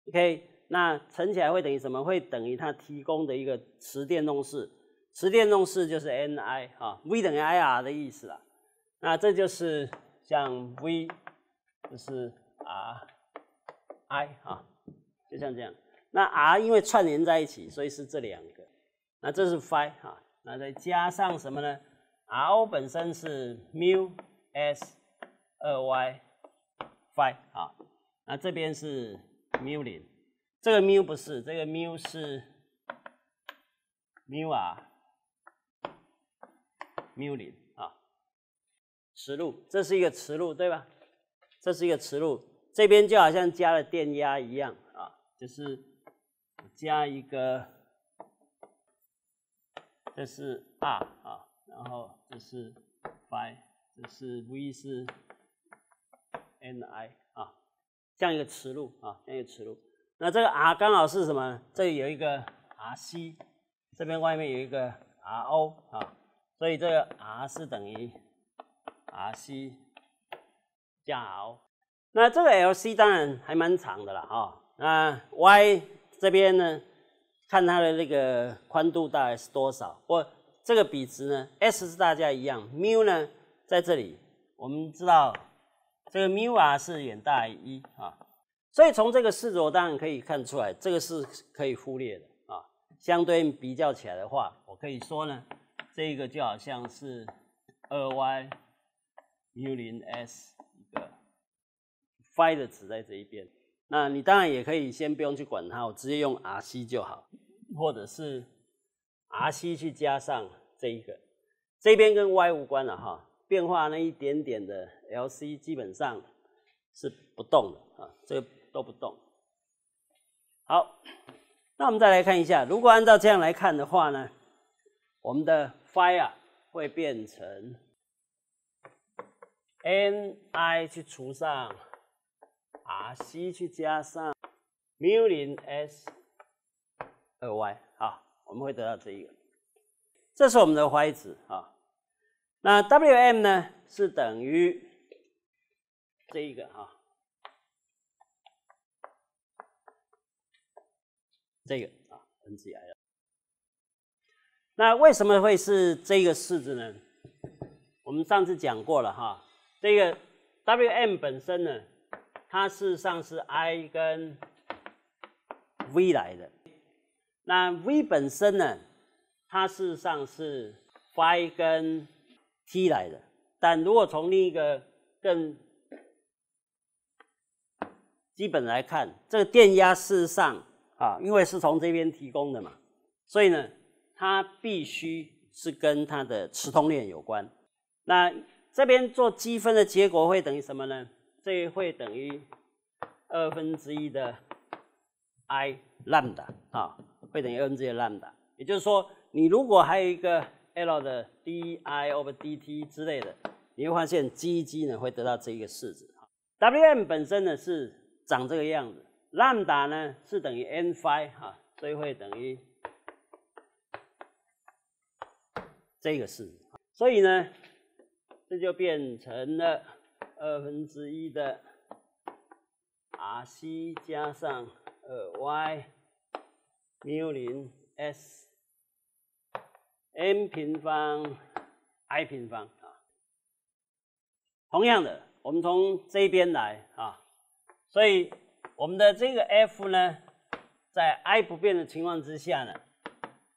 ，OK。那乘起来会等于什么？会等于它提供的一个磁电动势，磁电动势就是 N I 啊，V 等于 I R 的意思啦。那这就是像 V，就是 R I 啊，就像这样。那 R 因为串联在一起，所以是这两个。那这是 Phi 哈，那再加上什么呢？R O 本身是 mu S 二 Y Phi 啊，那这边是 mu 零。这个 mu 不是，这个 mu 是 mu r mu 零啊，磁路，这是一个磁路对吧？这是一个磁路，这边就好像加了电压一样啊，就是加一个，这是 r 啊，然后这是 phi，这是 v 是 n i 啊，这样一个磁路啊，这样一个磁路。那这个 R 刚好是什么？这里有一个 RC，这边外面有一个 RO 啊，所以这个 R 是等于 RC 加 RO。那这个 LC 当然还蛮长的了啊。那 Y 这边呢，看它的那个宽度大概是多少？我，这个比值呢，S 是大家一样，mu 呢在这里，我们知道这个 mu 啊是远大于一啊。所以从这个式子，我当然可以看出来，这个是可以忽略的啊。相对比较起来的话，我可以说呢，这个就好像是二 y u 零 s 一个 phi 的值在这一边。那你当然也可以先不用去管它，我直接用 r c 就好，或者是 r c 去加上这一个，这边跟 y 无关了哈，变化那一点点的 l c 基本上是不动的啊，这个。都不动。好，那我们再来看一下，如果按照这样来看的话呢，我们的 phi 啊会变成 n i 去除上 r c 去加上 mu 零 s 二 y 好，我们会得到这一个，这是我们的 y 值啊。那 w m 呢是等于这一个哈。这个啊，N G I。那为什么会是这个式子呢？我们上次讲过了哈，这个 W M 本身呢，它事实上是 I 跟 V 来的。那 V 本身呢，它事实上是 Phi 跟 T 来的。但如果从另一个更基本来看，这个电压事实上。啊，因为是从这边提供的嘛，所以呢，它必须是跟它的磁通链有关。那这边做积分的结果会等于什么呢？这会等于二分之一的 I lambda 啊，会等于二分之一 lambda。也就是说，你如果还有一个 L 的 d I over dt 之类的，你会发现 GG 呢会得到这一个式子。Wm 本身呢是长这个样子。lambda 呢是等于 n phi 哈，所以会等于这个式子，所以呢这就变成了二分之一的 r c 加上二 y mu 零 s m 平方 i 平方啊。同样的，我们从这边来啊，所以。我们的这个 F 呢，在 I 不变的情况之下呢，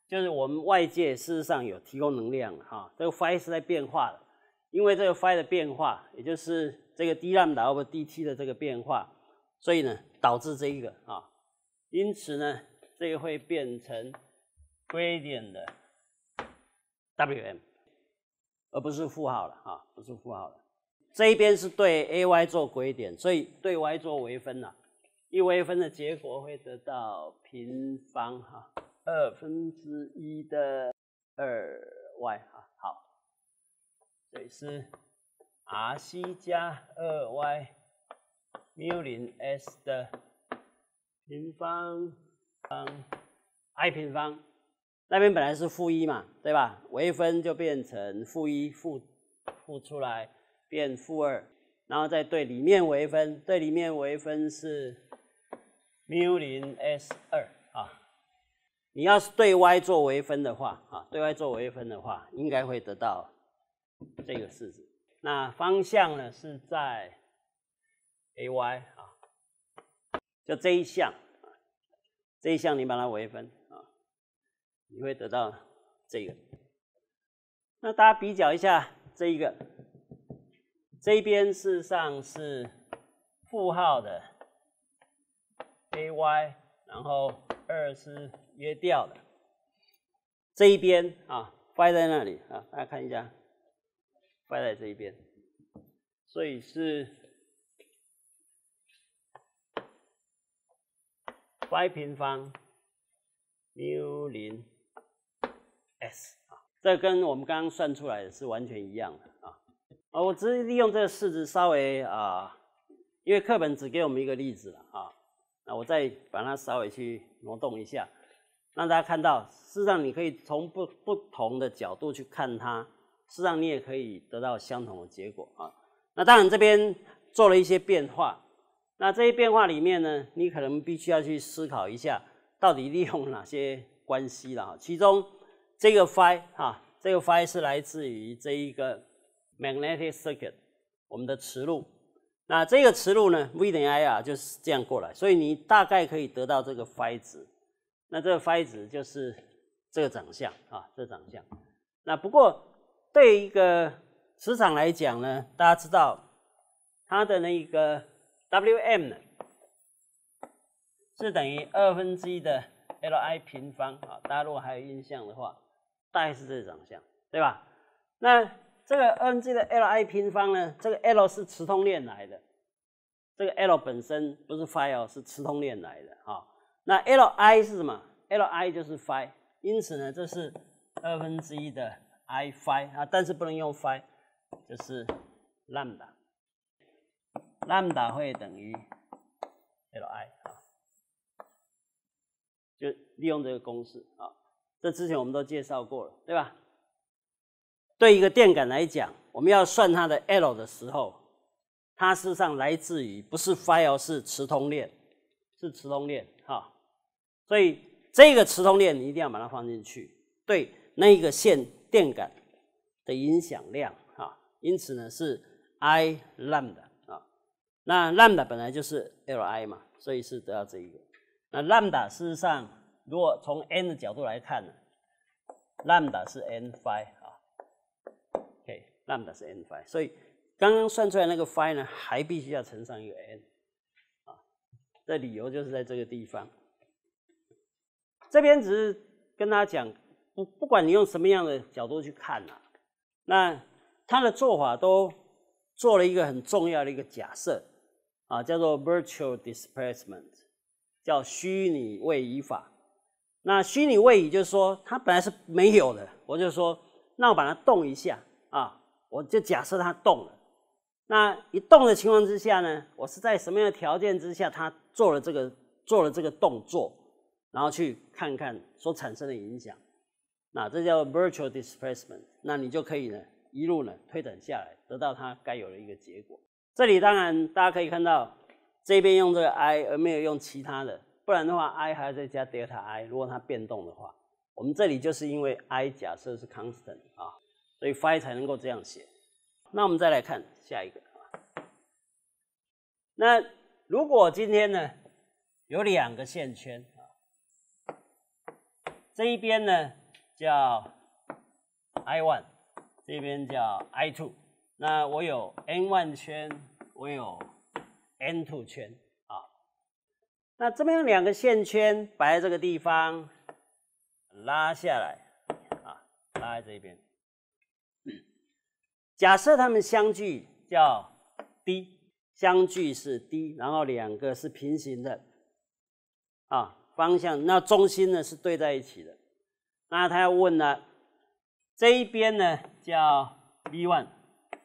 就是我们外界事实上有提供能量哈，这个 phi 是在变化的，因为这个 phi 的变化，也就是这个 d lambda over dt 的这个变化，所以呢导致这一个啊，因此呢这个会变成 gradient 的 Wm，而不是负号了啊，不是负号了，这一边是对 ay 做 gradient，所以对 y 做微分了。一微分的结果会得到平方哈，二分之一的二 y 哈，好，所以是 r c 加二 y mu 零 s 的平方方 i 平方，那边本来是负一嘛，对吧？微分就变成负一负负出来变负二。然后再对里面微分，对里面微分是 mu 零 s 二啊。你要是对 y 做微分的话啊，对 y 做微分的话，应该会得到这个式子。那方向呢是在 a y 啊，就这一项啊，这一项你把它微分啊，你会得到这个。那大家比较一下这一个。这边事实上是负号的 a y，然后二是约掉的。这一边啊，y 在那里啊，大家看一下，y 在这一边，所以是 y 平方 mu 零 s 啊，这跟我们刚刚算出来的是完全一样的啊。啊，我只是利用这个式子稍微啊，因为课本只给我们一个例子了啊，那我再把它稍微去挪动一下，让大家看到，事实上你可以从不不同的角度去看它，实际上你也可以得到相同的结果啊。那当然这边做了一些变化，那这些变化里面呢，你可能必须要去思考一下，到底利用哪些关系了。其中这个 phi 哈，这个 phi 是来自于这一个。magnetic circuit，我们的磁路，那这个磁路呢，V 等于 I R 就是这样过来，所以你大概可以得到这个 phi 值，那这个 phi 值就是这个长相啊，这个长相。那不过对一个磁场来讲呢，大家知道它的那一个 W M 呢是等于二分之一的 L I 平方啊，大家如果还有印象的话，大概是这长相，对吧？那这个二分之一的 L I 平方呢？这个 L 是磁通链来的，这个 L 本身不是 Phi 哦，是磁通链来的哈。那 L I 是什么？L I 就是 Phi，因此呢，这是二分之一的 I Phi 啊，但是不能用 Phi，就是 lambda，lambda 会等于 L I 啊，就利用这个公式啊，这之前我们都介绍过了，对吧？对一个电感来讲，我们要算它的 L 的时候，它事实上来自于不是 file 是磁通链，是磁通链哈。所以这个磁通链你一定要把它放进去，对那一个线电感的影响量啊。因此呢是 I lambda 啊，那 lambda 本来就是 Li 嘛，所以是得到这一个。那 lambda 事实上如果从 n 的角度来看呢，lambda 是 n phi。lambda 是 n phi，所以刚刚算出来那个 phi 呢，还必须要乘上一个 n，啊，这理由就是在这个地方。这边只是跟大家讲，不不管你用什么样的角度去看呐，那他的做法都做了一个很重要的一个假设，啊，叫做 virtual displacement，叫虚拟位移法。那虚拟位移就是说，它本来是没有的，我就说，那我把它动一下，啊。我就假设它动了，那一动的情况之下呢，我是在什么样的条件之下，它做了这个做了这个动作，然后去看看所产生的影响，那这叫 virtual displacement，那你就可以呢一路呢推展下来，得到它该有的一个结果。这里当然大家可以看到，这边用这个 i 而没有用其他的，不然的话 i 还要再加 delta i，如果它变动的话，我们这里就是因为 i 假设是 constant 啊。所以 phi 才能够这样写。那我们再来看下一个。那如果今天呢有两个线圈啊，这一边呢叫 i one，这边叫 i two。那我有 n one 圈，我有 n two 圈啊。那这边两个线圈摆在这个地方，拉下来啊，拉在这边。假设它们相距叫 d，相距是 d，然后两个是平行的，啊，方向那中心呢是对在一起的。那他要问呢，这一边呢叫 b one，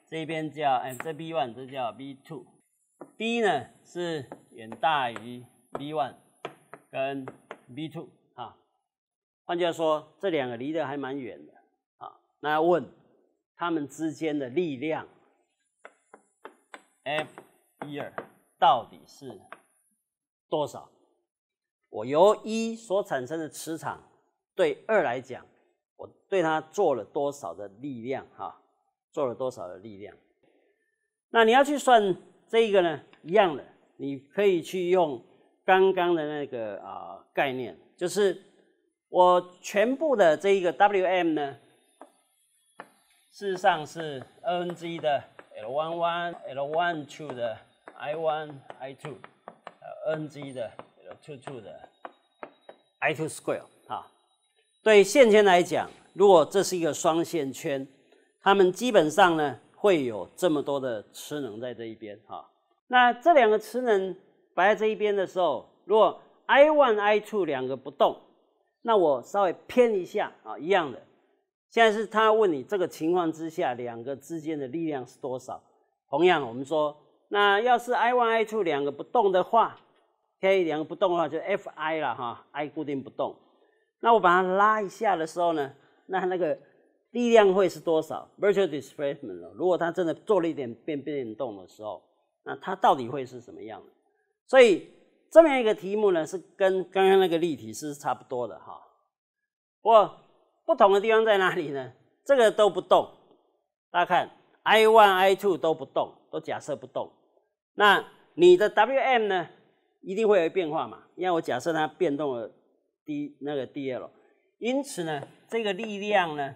这一边叫哎这 b one 这叫 b two，B 呢是远大于 b one 跟 b two 啊。换句话说，这两个离得还蛮远的啊。那要问它们之间的力量 F。一二到底是多少？我由一所产生的磁场对二来讲，我对它做了多少的力量？哈，做了多少的力量？那你要去算这个呢？一样的，你可以去用刚刚的那个啊概念，就是我全部的这一个 Wm 呢，事实上是 Ng 的 L11 L one two 的。I 1 I two，呃，Ng 的，two two 的，I two square 啊。对线圈来讲，如果这是一个双线圈，它们基本上呢会有这么多的磁能在这一边哈。那这两个磁能摆在这一边的时候，如果 I one I two 两个不动，那我稍微偏一下啊，一样的。现在是他问你这个情况之下，两个之间的力量是多少？同样，我们说。那要是 I one I two 两个不动的话，OK，两个不动的话就 Fi 了哈，I 固定不动。那我把它拉一下的时候呢，那那个力量会是多少？Virtual displacement 如果它真的做了一点变变动的时候，那它到底会是什么样的？所以这么一个题目呢，是跟刚刚那个例题是差不多的哈。不过不同的地方在哪里呢？这个都不动，大家看 I one I two 都不动，都假设不动。那你的 Wm 呢，一定会有变化嘛？因为我假设它变动了 d 那个 dl，因此呢，这个力量呢，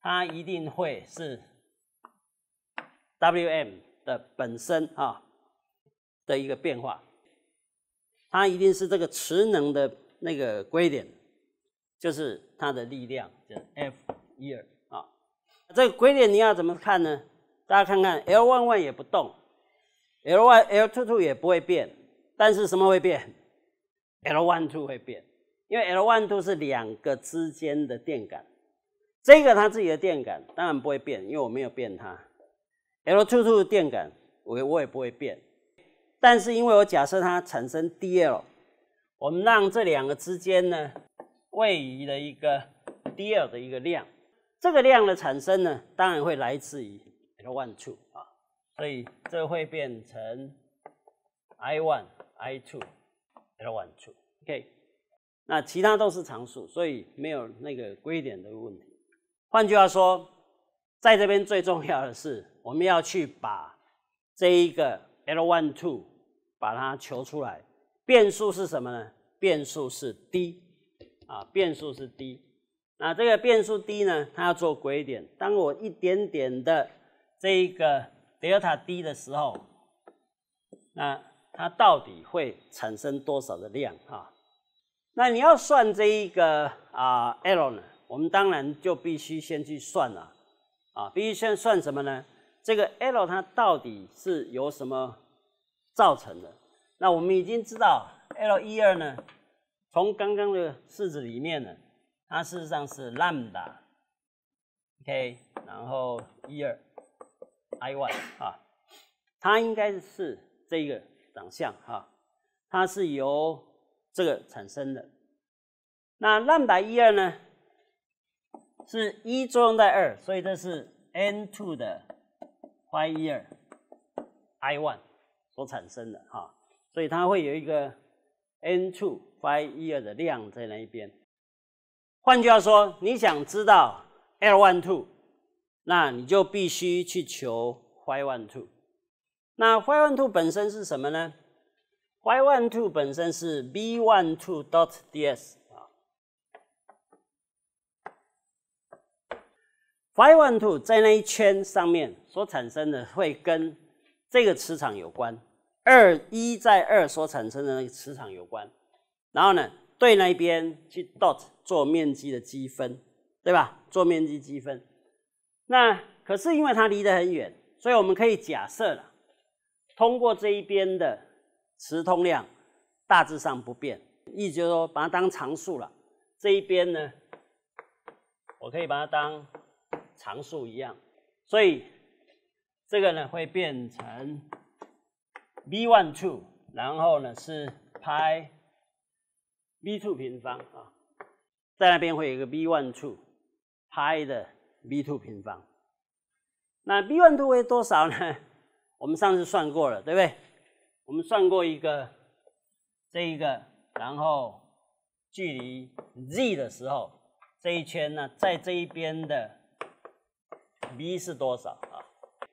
它一定会是 Wm 的本身啊的一个变化，它一定是这个磁能的那个归点，就是它的力量，就是 F 一二啊。这个归点你要怎么看呢？大家看看 L one one 也不动。L one L two two 也不会变，但是什么会变？L one two 会变，因为 L one two 是两个之间的电感，这个它自己的电感当然不会变，因为我没有变它。L two two 的电感我我也不会变，但是因为我假设它产生 dl，我们让这两个之间呢位移的一个 dl 的一个量，这个量的产生呢，当然会来自于 L one two 啊。所以这会变成 I one I two L one two，OK，那其他都是常数，所以没有那个归点的问题。换句话说，在这边最重要的是，我们要去把这一个 L one two 把它求出来。变数是什么呢？变数是 d 啊，变数是 d。那这个变数 d 呢，它要做归点。当我一点点的这一个德尔塔低的时候，那它到底会产生多少的量啊？那你要算这一个啊 L 呢？我们当然就必须先去算了啊，必须先算什么呢？这个 L 它到底是由什么造成的？那我们已经知道 L 一二呢，从刚刚的式子里面呢，它事实上是 lambda，OK，然后一二。I one 啊，它应该是这个长相哈，它是由这个产生的。那浪达一二呢，是一作用在二，所以这是 N two 的 Y 一二 I one 所产生的哈，所以它会有一个 N two Y 一二的量在那一边。换句话说，你想知道 L one two。那你就必须去求 y one two。那 y one two 本身是什么呢？y one two 本身是 B one two dot ds 啊。y one two 在那一圈上面所产生的会跟这个磁场有关，二一在二所产生的那个磁场有关。然后呢，对那边去 dot 做面积的积分，对吧？做面积积分。那可是因为它离得很远，所以我们可以假设了，通过这一边的磁通量大致上不变，意思就是说把它当常数了。这一边呢，我可以把它当常数一样，所以这个呢会变成 v one two，然后呢是拍 v two 平方啊，在那边会有一个 v one two 拍的 v two 平方。那 v one two 为多少呢？我们上次算过了，对不对？我们算过一个这一个，然后距离 z 的时候，这一圈呢，在这一边的 v 是多少啊？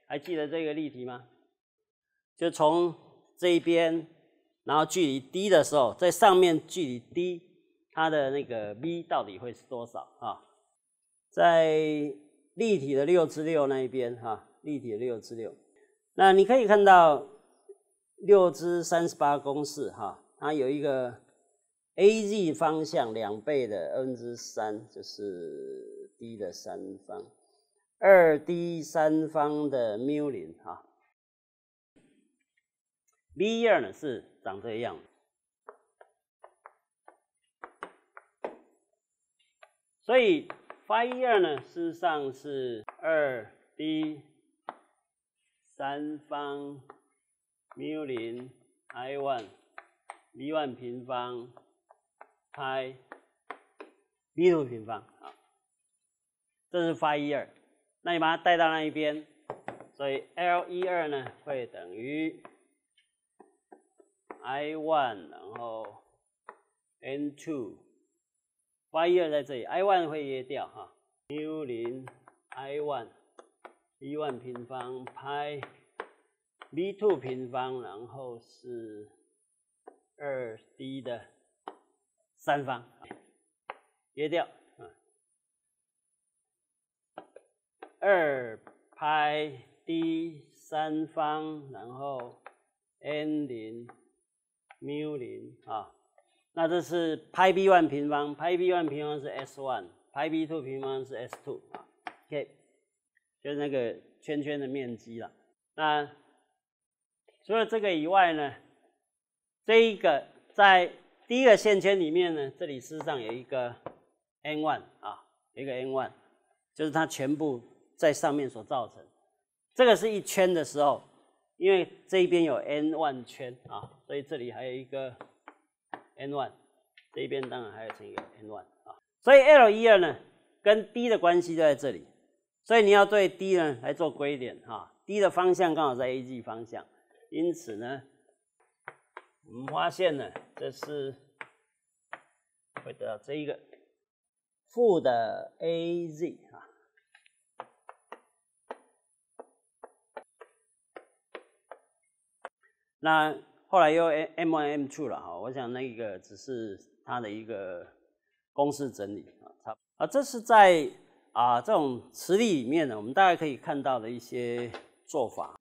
还记得这个例题吗？就从这一边，然后距离 d 的时候，在上面距离 d，它的那个 v 到底会是多少啊？在立体的六之六那一边哈，立体的六之六。那你可以看到六之三十八公式哈，它有一个 a z 方向两倍的 n 之三，就是 d 的三方，二 d 三方的缪零哈。v 二呢是长这样，所以 phi 二呢事实上是二 d。三方缪零 i one v one 平方派 v two 平方啊，这是 phi 一二，那你把它带到那一边，所以 l 一二呢会等于 i one，然后 n two，phi 一二在这里，i one 会约掉哈，缪零 i one。一万平方派 v two 平方，然后是二 d 的三方，约掉啊，二派 d 三方，然后 n 零缪零啊，那这是派 b one 平方，派 b one 平方是 s one，派 b two 平方是 s two 啊，OK。就是那个圈圈的面积了。那除了这个以外呢，这一个在第一个线圈里面呢，这里事实上有一个 n one 啊，一个 N1，就是它全部在上面所造成。这个是一圈的时候，因为这一边有 N1 圈啊，所以这里还有一个 N1，这一边当然还有成一个 N1 啊。所以 L 一二呢，跟 D 的关系就在这里。所以你要对 D 呢来做归点哈，D 的方向刚好在 AG 方向，因此呢，我们发现呢，这是会得到这一个负的 AZ 啊。那后来又 M one M two 了哈，我想那个只是它的一个公式整理啊，差啊，这是在。啊，这种磁力里面呢，我们大概可以看到的一些做法。